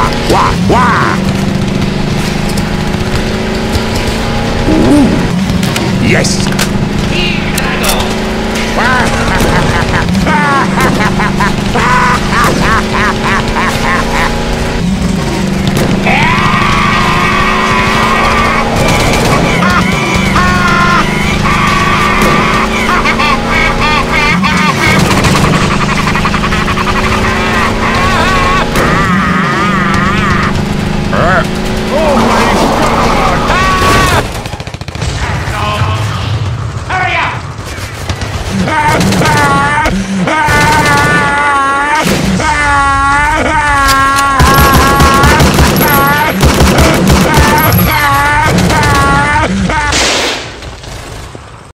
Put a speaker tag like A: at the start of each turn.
A: Wah, wah! wah. Ooh. Yes!